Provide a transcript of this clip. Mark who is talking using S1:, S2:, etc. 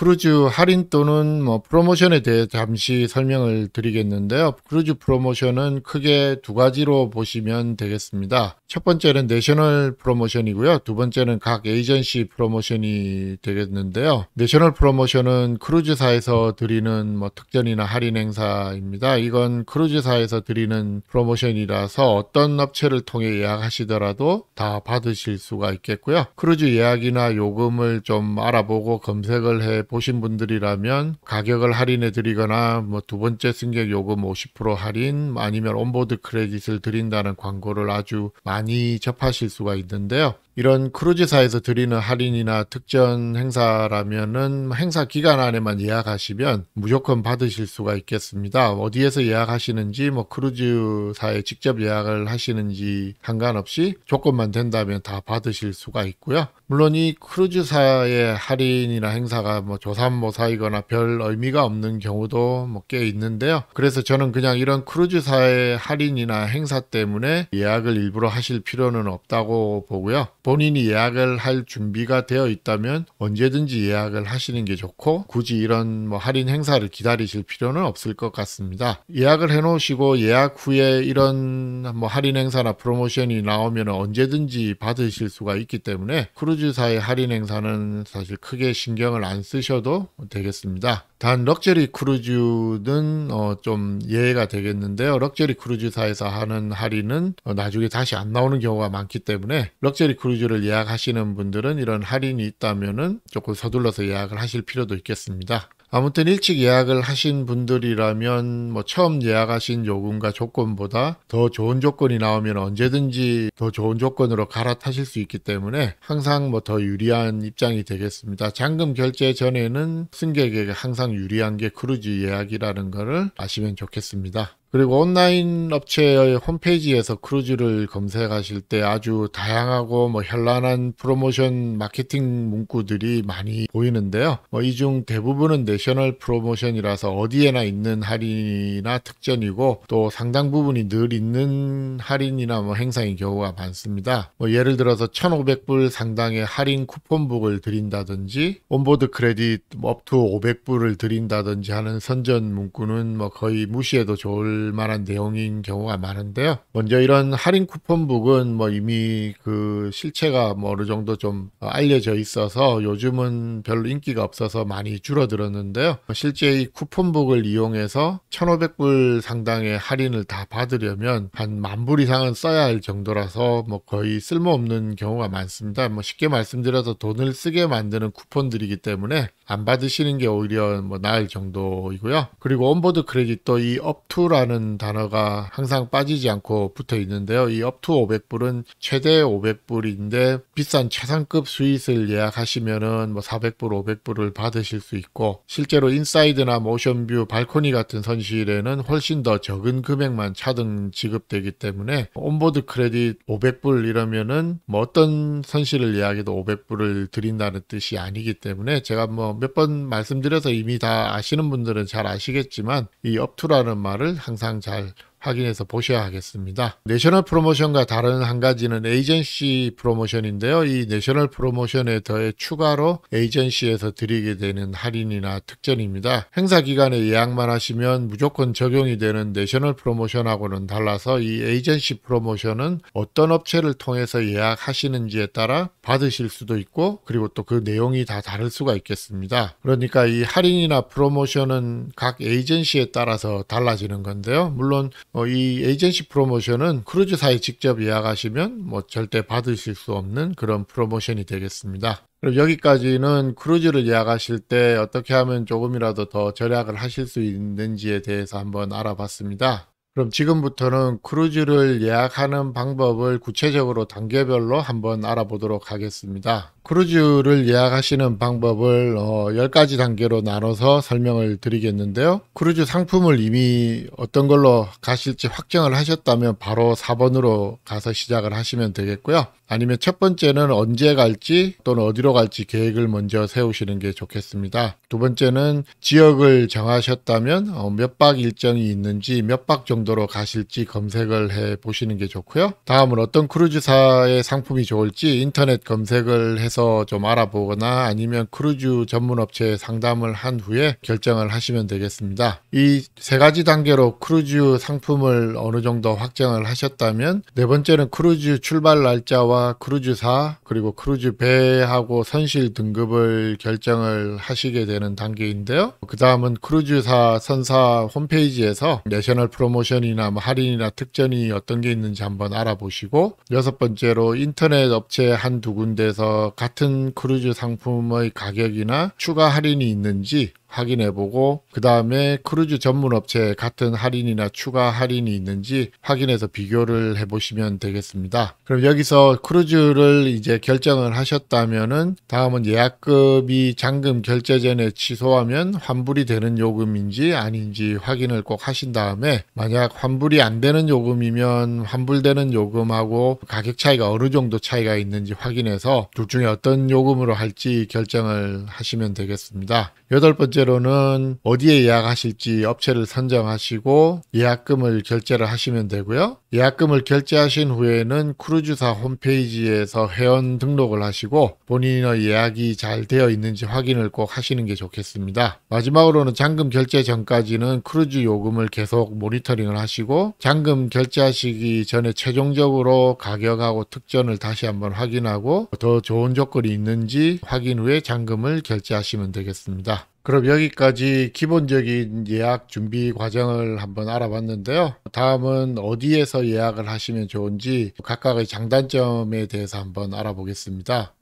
S1: 크루즈 할인 또는 뭐 프로모션에 대해 잠시 설명을 드리겠는데요. 크루즈 프로모션은 크게 두 가지로 보시면 되겠습니다. 첫 번째는 national 프로모션이고요. 두 번째는 각 에이전시 프로모션이 되겠는데요. national 프로모션은 크루즈사에서 드리는 뭐 특전이나 할인 행사입니다. 이건 크루즈사에서 드리는 프로모션이라서 어떤 업체를 통해 예약하시더라도 다 받으실 수가 있겠고요. 크루즈 예약이나 요금을 좀 알아보고 검색을 해 보신 분들이라면 가격을 할인해 드리거나 뭐 두 번째 승객 요금 50% 할인 아니면 onboard credit을 드린다는 광고를 아주 많이 접하실 수가 있는데요. 이런 크루즈사에서 드리는 할인이나 특전 행사라면은 행사 기간 안에만 예약하시면 무조건 받으실 수가 있겠습니다. 어디에서 예약하시는지 뭐 크루즈사에 직접 예약을 하시는지 상관없이 조건만 된다면 다 받으실 수가 있고요. 물론 이 크루즈사의 할인이나 행사가 뭐 조삼모사이거나 별 의미가 없는 경우도 뭐 꽤 있는데요. 그래서 저는 그냥 이런 크루즈사의 할인이나 행사 때문에 예약을 일부러 하실 필요는 없다고 보고요. 본인이 예약을 할 준비가 되어 있다면 언제든지 예약을 하시는 게 좋고 굳이 이런 뭐 할인 행사를 기다리실 필요는 없을 것 같습니다. 예약을 해 놓으시고 예약 후에 이런 뭐 할인 행사나 프로모션이 나오면 언제든지 받으실 수가 있기 때문에 크루즈사의 할인 행사는 사실 크게 신경을 안 쓰셔도 되겠습니다. 단 럭셔리 크루즈는 어, 좀 예외가 되겠는데요. 럭셔리 크루즈사에서 하는 할인은 어, 나중에 다시 안 나오는 경우가 많기 때문에 럭셔리 크루즈 를 예약하시는 분들은 이런 할인이 있다면은 조금 서둘러서 예약을 하실 필요도 있겠습니다. 아무튼 일찍 예약을 하신 분들이라면 뭐 처음 예약하신 요금과 조건보다 더 좋은 조건이 나오면 언제든지 더 좋은 조건으로 갈아타실 수 있기 때문에 항상 뭐 더 유리한 입장이 되겠습니다. 잔금 결제 전에는 승객에게 항상 유리한 게 크루즈 예약이라는 것을 아시면 좋겠습니다. 그리고 온라인 업체의 홈페이지에서 크루즈를 검색하실 때 아주 다양하고 뭐 현란한 프로모션 마케팅 문구들이 많이 보이는데요. 뭐 이 중 대부분은 national 프로모션이라서 어디에나 있는 할인이나 특전이고 또 상당 부분이 늘 있는 할인이나 뭐 행사인 경우가 많습니다. 뭐 예를 들어서 1,500불 상당의 할인 쿠폰북을 드린다든지 onboard credit up to 500불을 드린다든지 하는 선전 문구는 뭐 거의 무시해도 좋을 만한 내용인 경우가 많은데요. 먼저 이런 할인 쿠폰북은 뭐 이미 그 실체가 뭐 어느 정도 좀 알려져 있어서 요즘은 별로 인기가 없어서 많이 줄어들었는데요. 실제 이 쿠폰북을 이용해서 1,500불 상당의 할인을 다 받으려면 한 만 불 이상은 써야 할 정도라서 뭐 거의 쓸모없는 경우가 많습니다. 뭐 쉽게 말씀드려서 돈을 쓰게 만드는 쿠폰들이기 때문에 안 받으시는 게 오히려 뭐 나을 정도이고요. 그리고 onboard credit도 이 up to라는 단어가 항상 빠지지 않고 붙어 있는데요. 이 up to 500불은 최대 500불인데 비싼 최상급 suite을 예약하시면은 뭐 400불, 500불을 받으실 수 있고 실제로 inside나 ocean view, 발코니 같은 선실에는 훨씬 더 적은 금액만 차등 지급되기 때문에 onboard credit 500불 이러면은 뭐 어떤 선실을 예약해도 500불을 드린다는 뜻이 아니기 때문에 제가 뭐 몇 번 말씀드려서 이미 다 아시는 분들은 잘 아시겠지만 이 up to라는 말을 항상 잘 확인해서 보셔야 하겠습니다. national 프로모션과 다른 한 가지는 에이전시 프로모션인데요. 이 national 프로모션에 더해 추가로 에이전시에서 드리게 되는 할인이나 특전입니다. 행사 기간에 예약만 하시면 무조건 적용이 되는 national 프로모션하고는 달라서 이 에이전시 프로모션은 어떤 업체를 통해서 예약하시는지에 따라 받으실 수도 있고 그리고 또 그 내용이 다 다를 수가 있겠습니다. 그러니까 이 할인이나 프로모션은 각 에이전시에 따라서 달라지는 건데요. 물론 어, 이 에이전시 프로모션은 크루즈사에 직접 예약하시면 뭐 절대 받으실 수 없는 그런 프로모션이 되겠습니다. 그럼 여기까지는 크루즈를 예약하실 때 어떻게 하면 조금이라도 더 절약을 하실 수 있는지에 대해서 한번 알아봤습니다. 그럼 지금부터는 크루즈를 예약하는 방법을 구체적으로 단계별로 한번 알아보도록 하겠습니다. 크루즈를 예약하시는 방법을 어, 10가지 단계로 나눠서 설명을 드리겠는데요. 크루즈 상품을 이미 어떤 걸로 가실지 확정을 하셨다면 바로 4번으로 가서 시작을 하시면 되겠고요. 아니면 첫 번째는 언제 갈지 또는 어디로 갈지 계획을 먼저 세우시는 게 좋겠습니다. 두 번째는 지역을 정하셨다면 어, 몇박 일정이 있는지 몇 박 정도로 가실지 검색을 해 보시는 게 좋고요. 다음은 어떤 크루즈사의 상품이 좋을지 인터넷 검색을 해서 가서 좀 알아보거나 아니면 크루즈 전문 업체에 상담을 한 후에 결정을 하시면 되겠습니다. 이 세 가지 단계로 크루즈 상품을 어느 정도 확정을 하셨다면 네 번째는 크루즈 출발 날짜와 크루즈사 그리고 크루즈 배하고 선실 등급을 결정을 하시게 되는 단계인데요. 그 다음은 크루즈사 선사 홈페이지에서 national 프로모션이나 뭐 할인이나 특전이 어떤 게 있는지 한번 알아보시고 여섯 번째로 인터넷 업체 한 두 군데서 같은 크루즈 상품의 가격이나 추가 할인이 있는지 확인해 보고 그 다음에 크루즈 전문 업체 같은 할인이나 추가 할인이 있는지 확인해서 비교를 해 보시면 되겠습니다. 그럼 여기서 크루즈를 이제 결정을 하셨다면은 다음은 예약금이 잔금 결제 전에 취소하면 환불이 되는 요금인지 아닌지 확인을 꼭 하신 다음에 만약 환불이 안 되는 요금이면 환불되는 요금하고 가격 차이가 어느 정도 차이가 있는지 확인해서 둘 중에 어떤 요금으로 할지 결정을 하시면 되겠습니다. 여덟 번째로는 어디에 예약하실지 업체를 선정하시고 예약금을 결제를 하시면 되고요. 예약금을 결제하신 후에는 크루즈사 홈페이지에서 회원 등록을 하시고 본인의 예약이 잘 되어 있는지 확인을 꼭 하시는 게 좋겠습니다. 마지막으로는 잔금 결제 전까지는 크루즈 요금을 계속 모니터링을 하시고 잔금 결제하시기 전에 최종적으로 가격하고 특전을 다시 한번 확인하고 더 좋은 조건이 있는지 확인 후에 잔금을 결제하시면 되겠습니다. 그럼 여기까지 기본적인 예약 준비 과정을 한번 알아봤는데요. 다음은 어디에서 예약을 하시면 좋은지 각각의 장단점에 대해서 한번 알아보겠습니다.